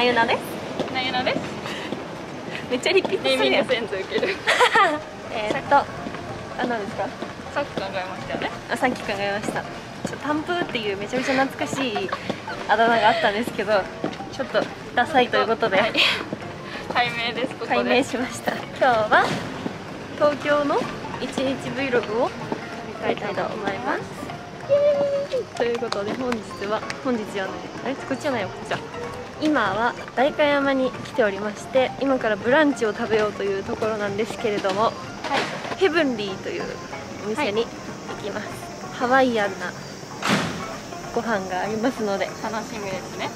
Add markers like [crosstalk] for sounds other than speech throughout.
なゆなです。なゆなです。めっちゃリピートするやん。グセンス受ける。[laughs] えーっとあ何ですか？さっき考えましたよね。あさっき考えました。ちょタンプーっていうめちゃめちゃ懐かしいあだ名があったんですけどちょっとダサいということで、はい。解明ですここ解で明しました。今日は東京の一日 Vlog を撮りたいと思います。イエーイ。ということで本日は本日じゃない。あれ？こっちじゃないよこっちだ今は代官山に来ておりまして今からブランチを食べようというところなんですけれども、ヘブンリーというお店に行きます、ハワイアンなご飯がありますので。楽しみですね。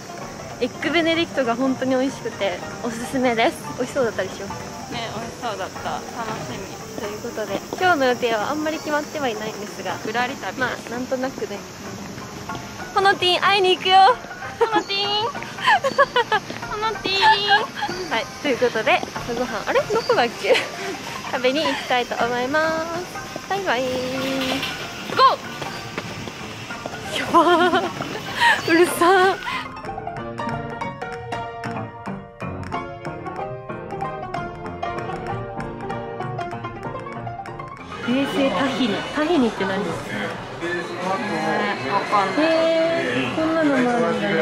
エッグベネディクトが本当に美味しくておすすめです。美味しそうだったでしょね美味しそうだった。楽しみ。ということで今日の予定はあんまり決まってはいないんですがぶらり旅まあなんとなくね。ほのティーン会いに行くよほのティーンほのティーンはいということで朝ごはんあれ？どこだっけ？食べに行きたいと思います。バイバイ。ゴー！やばー。うるさ冷製タヒニタヒニって何？ねわかんない。へえ。こんなのもあるんだね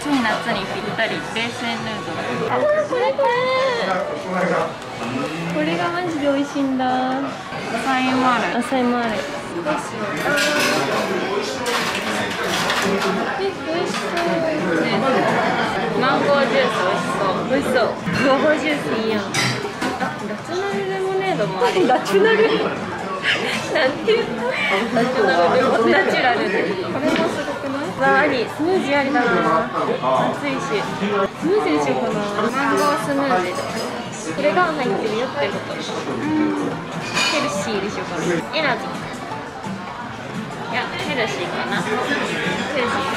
暑い夏にぴったり冷製ヌードルあこれこれこれがマジで美味しいんだ野菜もある野菜もあるえ美味しそうマンゴージュース美味しそう美味しそうグアバジュースいいやんあナチュラルレモネードもあるナチュラルなんて言ったナチュラルでこれもすごくない？わあありスムージーありだな。暑いし。スムージーにしようかな。マンゴースムージーこれが入ってるよってこと。ヘルシーでしょうかエナジーいやヘルシーかな。ヘルシー。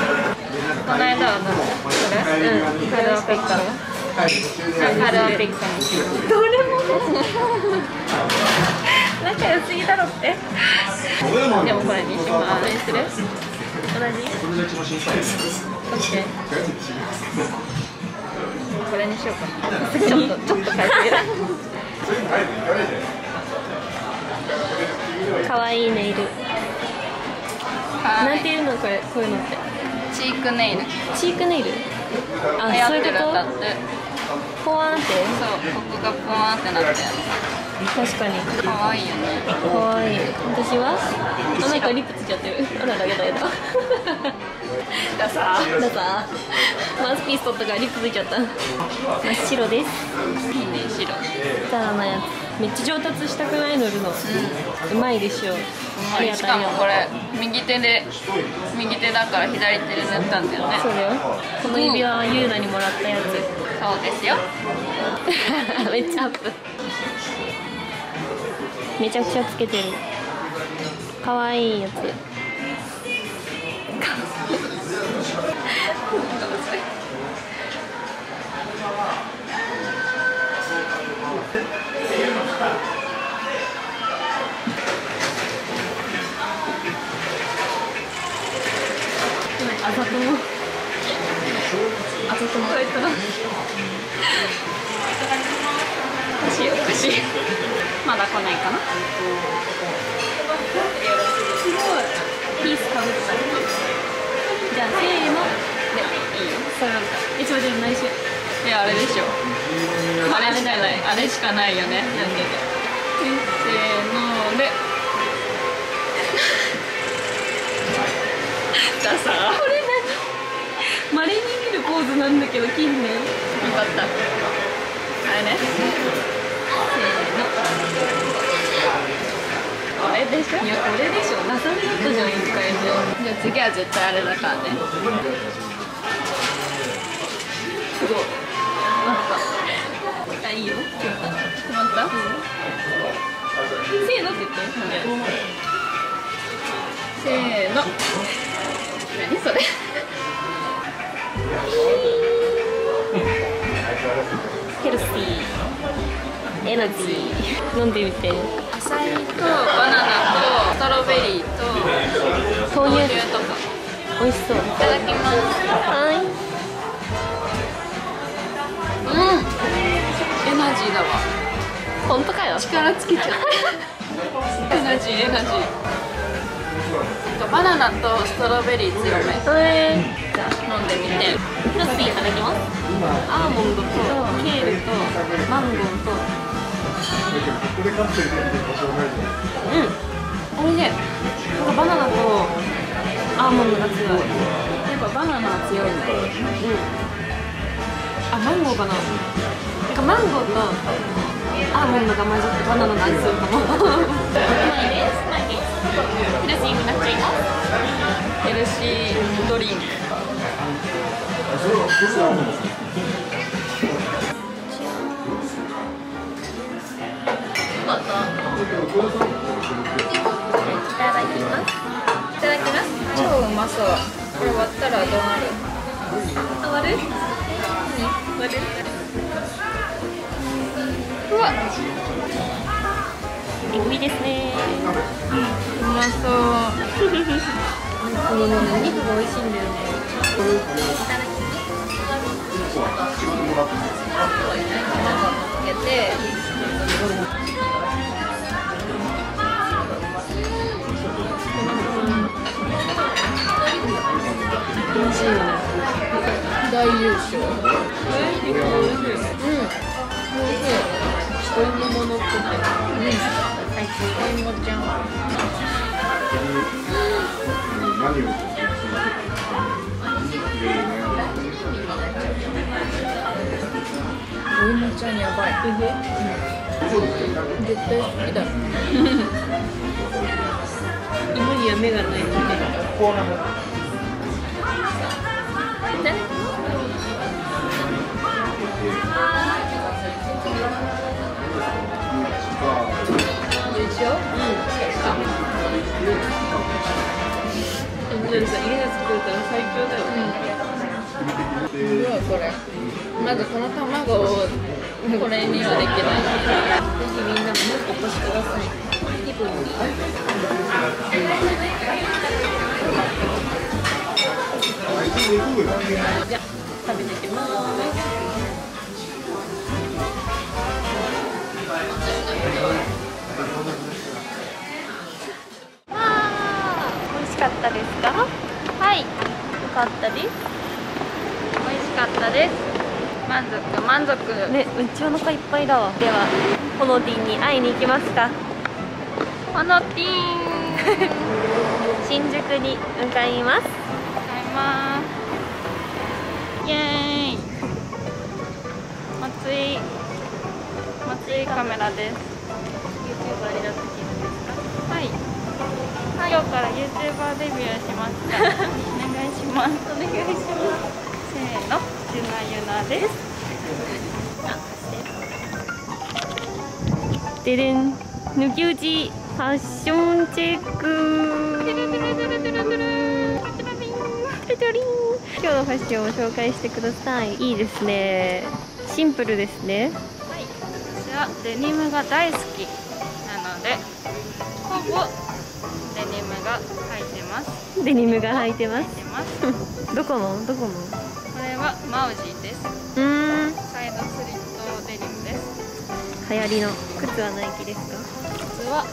この間はどうこれ。うん。カルアペッカ。じゃあカルアペッカ。にしようどれも仲良すぎだろって。でもこれにしますする。これにしようかなちょっとちょっと変えてかわいいネイルはいなんていうのこれこういうのってチークネイルチークネイルあそういうことポワーンってそうここがポワーンってなってる。確かに。かわいいよね。かわいい。私は？あなんかリップついちゃってる。あららやだやだ。ださださマウスピース取ったからリップついちゃった。真っ白です。いいね白。ただなやつめっちゃ上達したくない塗るのうまいでしょありがしかもこれ右手で右手だから左手で塗ったんだよね。そうだよ。この指輪はユーナにもらったやつそうですよ。[laughs] めっちゃアップ。めちゃくちゃつけてる。かわいいやつ。あざと。もあざと。もおかしいおかしいまだ来ないかなすごいピースかぶったじゃあせーのでいいよそれなんかえちょっと待って内緒えあれでしょあれしかないあれしかないよねなんでせーのでださこれ何まれに見るポーズなんだけど近年？分かった。あれね。あれでしょいやこれでしょ。なさみだったじゃん一回でじゃあ次は絶対あれだからね。すごい。あいいよ。決まった決まった、せーのって言って。せーの。何それ？ヘルシー。エナジー。飲んでみて。野菜とバナナとストロベリーと豆乳とか。美味しそう。いいただきます。はい。ジーだわ。本当かよ。力つけちゃった。エナジーエナジー。バナナとストロベリー強め。えじゃあ飲んでみて。一ついただきます。アーモンドとケールとマンゴーと。うん。おいしい。なんかバナナとアーモンドが強い。やっぱバナナは強いん。だあマンゴーかな。なんかマンゴーとアーモンドが混ざってバナナの味するかも。ヘルシーになっちゃいます。ヘルシードリンクそうこれ割ったらどうなるあ割る割るうわえぐいです。ねうまそうこのねお肉が美味しいんだよねいただきますけて大優勝うんお芋のっぽくてうんお芋ちゃん。お芋ちゃんやばい。絶対好きだ。[laughs] 芋には目がない。でしょ？うん。さ家が作れたら最強だようわこれ？まずこの卵をこれにはできない。ぜひみんなもねお越しください気分にじゃあ食べてきます。わあ美味しかったですか？はいよかったです。美味しかったです満足満足。ねうちお腹いっぱいだわ。ではホノディンに会いに行きますか。このティーン。[laughs] 新宿に向かいます。買います。イエーイ。松井松井カメラです。YouTuber になった気分ですか？はい。今日から YouTuber デビューしました [laughs] お願いします。お願いしますゆなゆなです。ででん抜き打ちファッションチェック。今日のファッションを紹介してください。いいですね。シンプルですね。はい。私はデニムが大好きなのでほぼデニムが入ってます。デニムが履いてま入ってます。す [laughs] どこの？どこの？これはマウジです。うーん。サイドスリットデニムです。流行りの靴はナイキですか？靴は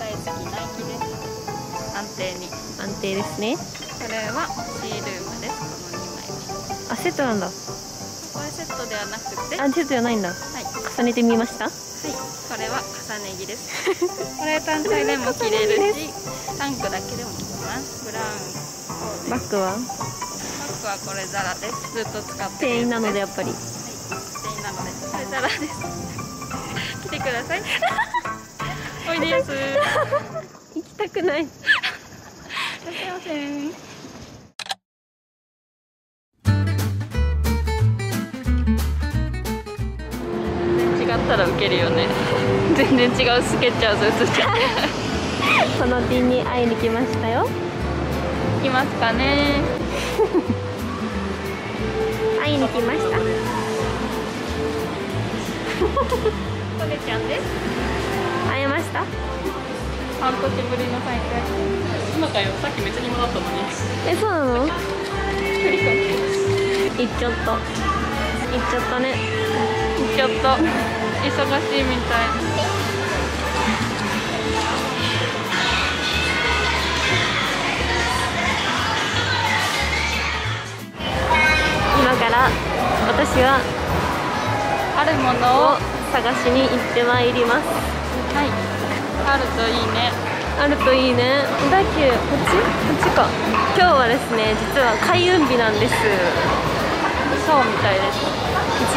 大好きナイキです。安定に。安定ですね。これはシールームです。この2枚。はあセットなんだ。これセットではなくて。はあセットじゃないんだ。い。重ねてみました？はい、これは重ね着です。[laughs] これ単体でも着れるし、タンクだけでも着ます。ブラウンバッグは？ッグはこれザラです。ずっと使ってる店員なのでややっぱり店員なので、これザラです。[laughs] 来てください。[laughs] おいでやす。行きたくないしゃいませ。全然違ったらウケるよね。全然違うスケッチャーズ映っちゃって。[laughs] そのティに会いに来ましたよいますかね。会いに来ました。トゲちゃんです。会えました？半年ぶりの再会。今かよ、さっきめっちゃ暇だったのに。えそうなの？行っちゃった。行っちゃったね。ちょっと忙しいみたい今から私はあるもをのを探しに行ってまいります。はい。あるといいね。あるといいね。だっけこっち？こっちか。今日はですね実は開運日なんです。そうみたいです。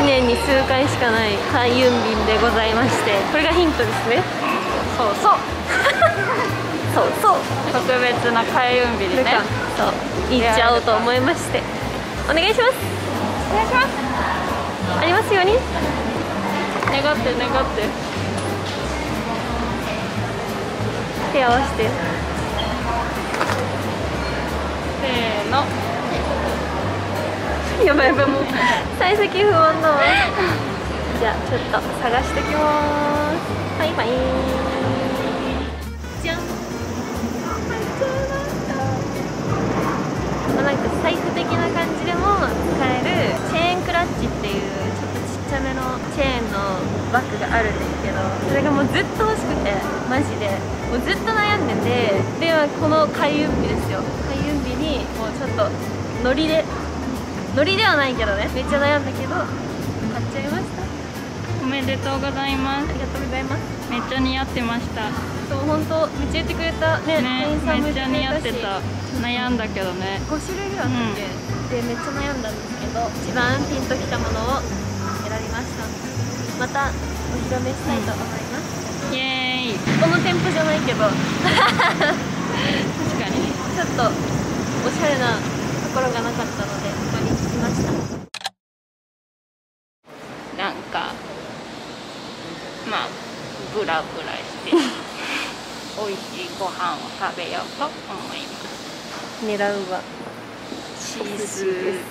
1年に数回しかない開運日でございましてこれがヒントですね。そうそう。[laughs] そうそう。特別な開運日でね。そう。行っちゃおうと思いましてお願いします。お願いします。ありますように。願って願って。手合わせて。せーの。やばいやばいもう。幸先不安だわ。じゃあちょっと探してきます。バイバイなんか財布的な感じでも使えるチェーンクラッチっていうちょっとちっちゃめのチェーンのバッグがあるんですけどそれがもうずっと欲しくて。マジでもうずっと悩んでてではこの開運日ですよ。開運日にもうちょっとノリでノリではないけどねめっちゃ悩んだけど買っちゃいました。おめでとうございます。ありがとうございます。めっちゃ似合ってました。そう本当めっちゃ言ってくれたねねめっちゃ似合って言た悩んだけどね。5種類ぐらいあったっけ、でめっちゃ悩んだんですけど一番ピンときたものを選びました。またお披露目したいと思います、イエーイ。この店舗じゃないけど。確かに。[laughs] ちょっとおしゃれなところがなかったのでここに来ましたなんかまあブラブラして美味しいご飯を食べようと思います。狙うはシースーお寿司です。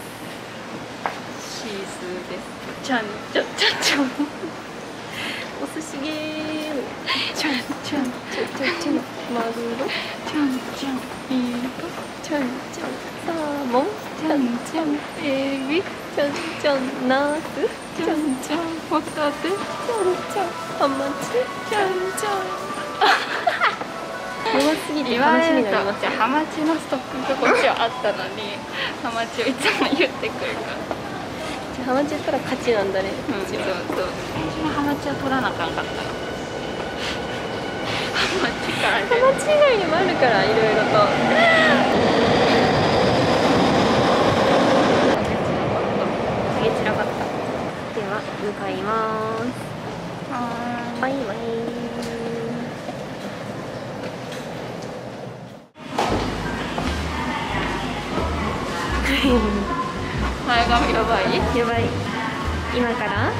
シースーです。ちゃんちゃちゃちゃんお寿司ゲームちゃんちゃんちょちょちょマグロちゃんちゃんえーとちょんちょんサーモンちゃんちゃんエビちょんちょんナースちゃんちゃんホタテちょんちょんハマチちゃんちゃん弱すぎて。楽しみになりますハマチのストックがこっちはあったのにハマチをいつも言って。くるからじゃハマチやったら勝ちなんだねうんそうそううちのハマチは取らなあかんかったらハマチからハマチ以外にもあるからいろいろと影散らかったでは向かい。ますはバイバイ前髪やばい。やばい。今から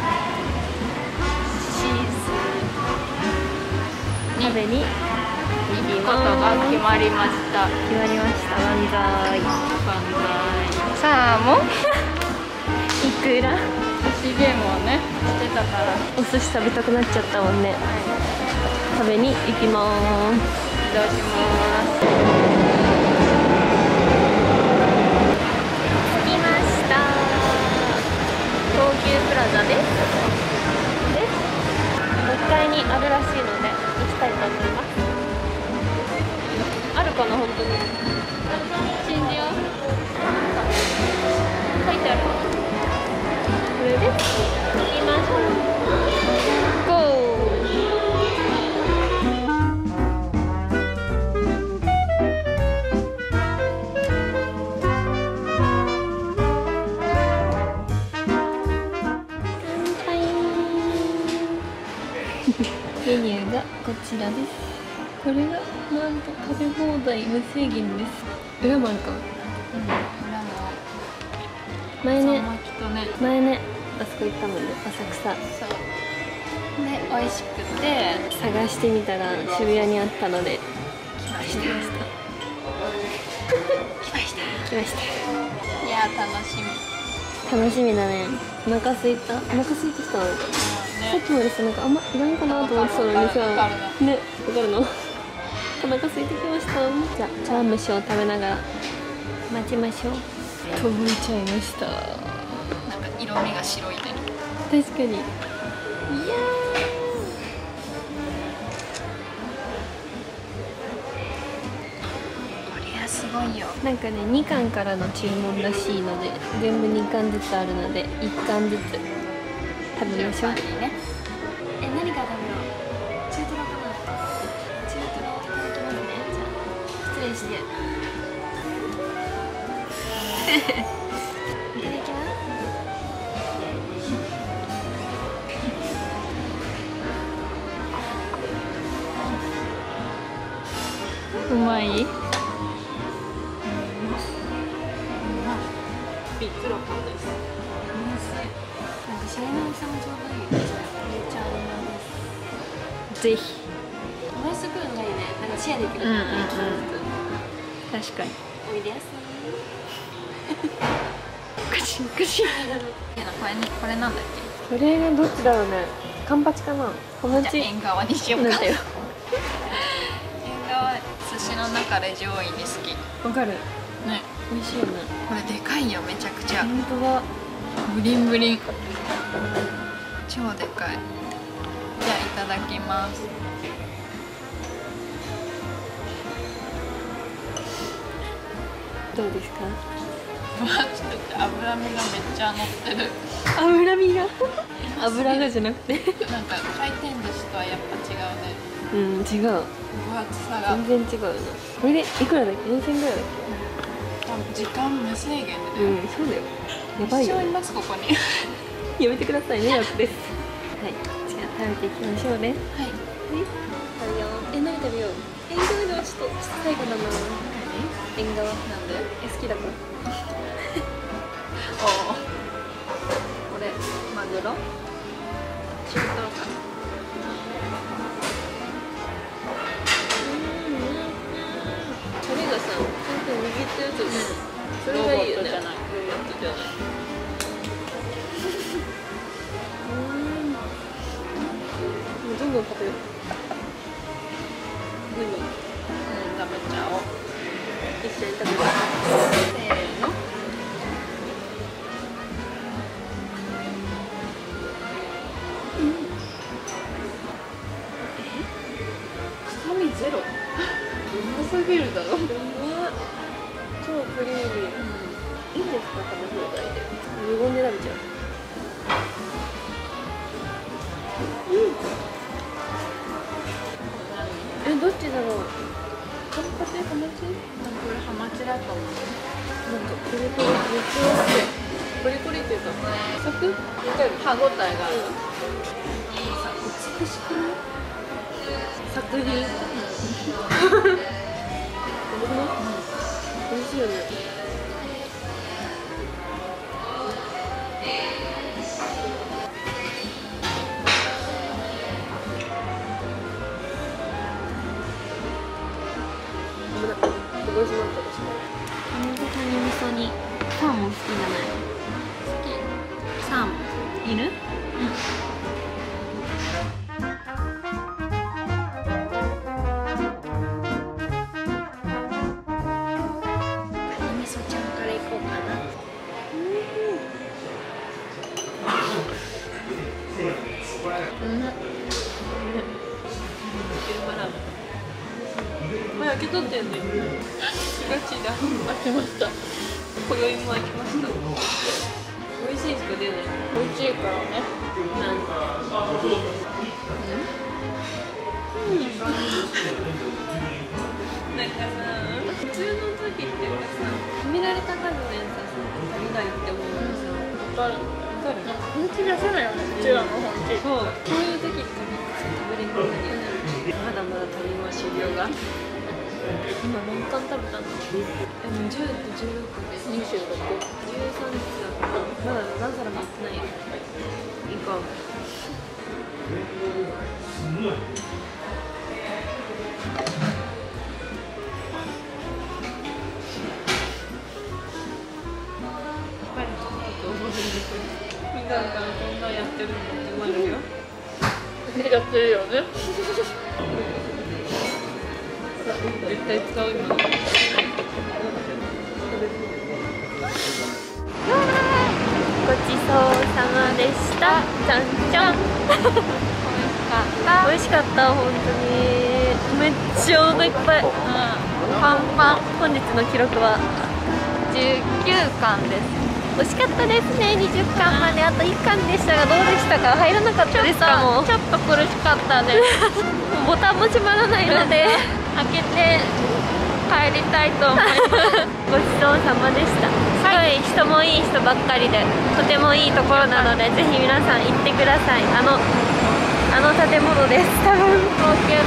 シース食べに行くことが決まりました決まりました万歳万歳サーモンい。くら寿司ゲームをねしてたから。お寿司食べたくなっちゃったもんね。食べに行きます。移動します。着きました。東急プラザです。です。6階にあるらしいので行きたいと思います。あるかな本当にメニューがこちらです。これがなんと食べ放題無制限です。裏もあるか前ね。巻きとね。前ねあそこ行ったもんね浅草。そう。で美味しくて。探してみたら渋谷にあったので。来ました。来ました。来ました。いやー楽しみ。た楽しみだね。お腹空いた？お腹空いてきたの？さっきまでさなんかあんまいらんかなと思ってたのにさ。ねわかるの？お腹空いてきました。じゃあ茶碗蒸しを食べながら。待ちましょう。届いちゃいました。なんか色味が白いね確かに。いやこれはすごいよ。ーなんかね2巻からの注文らしいので全部2巻ずつあるので1巻ずつ食べましょううまい？3つ6本ですなんかシャイナミさんもちょうどいい。めっちゃうまです。ぜひ。トマスプーンがいいね。なんかシェアできるうんうんうん。確かに。おいでやす。カシンカシンこれにこれなんだっこれがどっちだろうね。カンパチかな。カンパチけじゃあ縁側にしようか。なんだよ司の中で上位に好き。わかる。ね。美味しいよね。これでかいよめちゃくちゃ。本当だ。ブリンブリン。超でかい。じゃあいただきます。どうですか？分厚くて脂身がめっちゃ乗ってる。脂身が？油がじゃなくて？なんか回転寿司とはやっぱ違うねうん違う。全然違うな。これでいくらだっけ？4000ぐらいだっ多分時間無制限でね、け？うんそうだよ。やばいよ。一生いますここに。[laughs] やめてくださいねやつですはいじゃあ食べていきましょうね。はい。はい食べよう。え何食べよちょっと最後だな縁側なんで。え好きだから [laughs] おおこれマグロ？中トロかそれがさちゃんと握ったやつそれがいいよねロボットじゃないうんどんどん食べよう味しいよね。今宵も開けました。美味しいしか出ない美味しいからね。なんかなんかさ普通の時ってさ決められた数のやつはさ足りないって思うのさわかるわかる本気出せないよねうちらの本気そうこういう時ってさ食べれなるよね。まだまだ足ります量が今何貫食べたのでも10と16で26 13日だからまだ何皿もいってないよいこうみかんからこんなやってるのって思るよ。やってるよね。絶対使う今の。ごちそうさまでしした。じゃんじゃん美味しかった。美味しかった本当に。めっちゃお腹いっぱい。うん。パンパン本日の記録は？19巻です。惜しかったですね。20巻まで。あと1巻でしたがどうでしたか？入らなかったですか？もう。ちょっと苦しかったです。[laughs] ボタンも閉まらないので [laughs] 開けて帰りたいと思います。ごちそうさまでした。すごい人もいい人ばっかりでとてもいいところなのでぜひ皆さん行ってください。あのあの建物です。多分。東急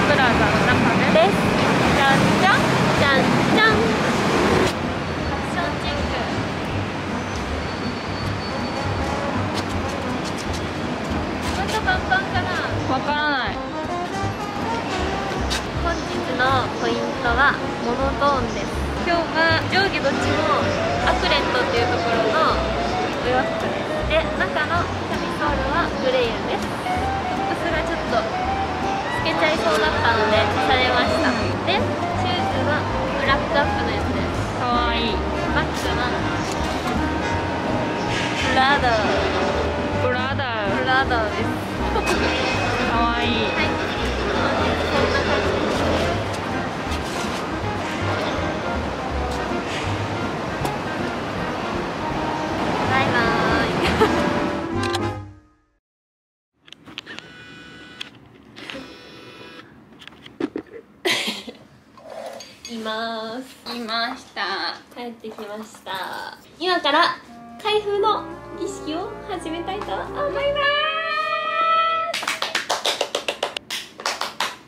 ました。帰ってきました。今から開封の儀式を始めたいと思います。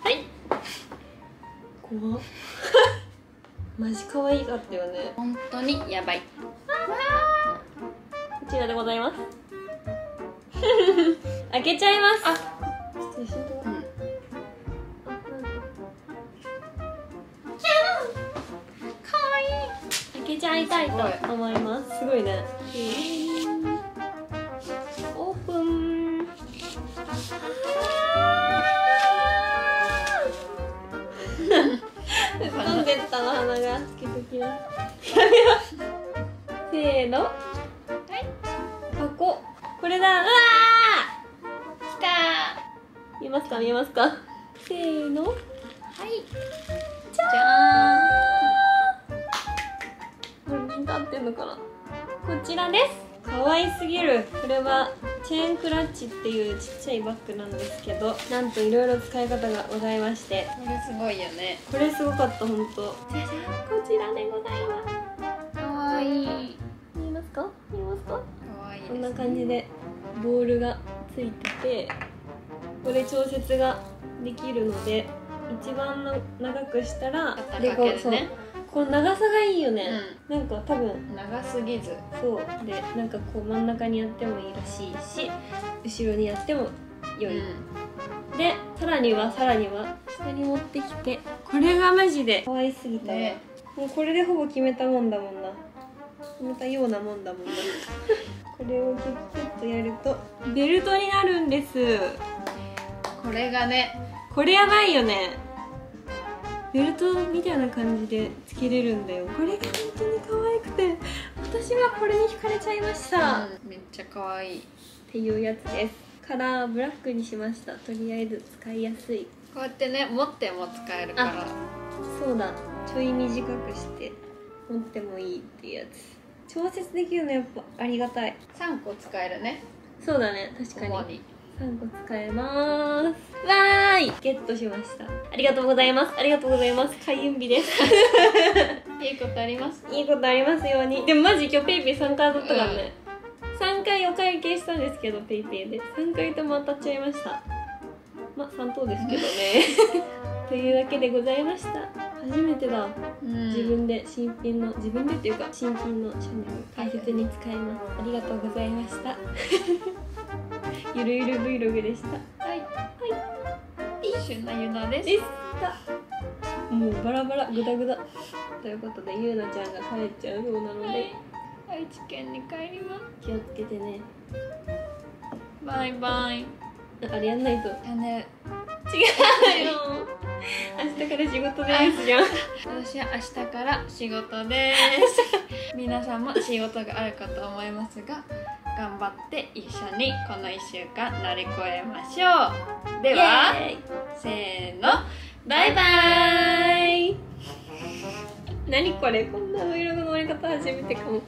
はい。怖っ。マジ可愛かったよね。本当にやばい。こちらでございます。[laughs] 開けちゃいますちゃいたいと思います。すごいね。オープン。飛んでったの鼻がつけときなせーの。はい。箱。これだ。うわきたー。見えますか？見えますか？せーの愛すぎる。これはチェーンクラッチっていうちっちゃいバッグなんですけどなんといろいろ使い方がございまして。これすごいよね。これすごかった本当じゃじゃんこちらでございます。かわい。い。見えますか？見えますか？かわいいね。こんな感じでボールがついててこれ調節ができるので一番の長くしたら肩掛けるねこの長さがいいよね、なんか多分。長すぎず。そう。でなんかこう真ん中にやってもいいらしいし後ろにやっても良い、でさらにはさらには下に持ってきて。これがマジで。可愛すぎたねね。もうこれでほぼ決めたもんだもんな。決めたようなもんだもんな。[laughs] これをギュッギュッとやると。ベルトになるんです。これがね。これやばいよねベルトみたいな感じでつけれるんだよ。これが本当に可愛くて私はこれに惹かれちゃいました、うんめっちゃかわい。いっていうやつです。カラーブラックにしました。とりあえず使いやすい。こうやってね持っても使えるから。そうだ。ちょい短くして持ってもいいっていうやつ。調節できるのやっぱありがたい。3個使えるね。そうだね確かに3個使えます。わーい。ゲットしました。ありがとうございます。ありがとうございます。開運日です。[laughs] いいことありますいいことありますように。でもマジ今日ペイペイ3回当たったからね、3回お会計したんですけどペイペイで。3回とも当たっちゃいました。まあ3等ですけどね。[laughs] というわけでございました。初めてだ。うん。自分で新品の自分でっていうか新品のシャネル大切に使います。ありがとうございましたゆるゆる Vlog でした。はい。はい。シュナユナです。でした。もうバラバラグダグダ。ということでゆうなちゃんが帰っちゃうそうなので。愛知県に帰ります。気をつけてね。バイバイ。あれやんないと。あね違うよ。明日から仕事です。じゃん私は明日から仕事です。[laughs] 皆さんも仕事があるかと思いますが頑張って一緒にこの1週間乗り越えましょう。ではせーの。バイバイ。何これこんな Vlog の終わり方初めてかも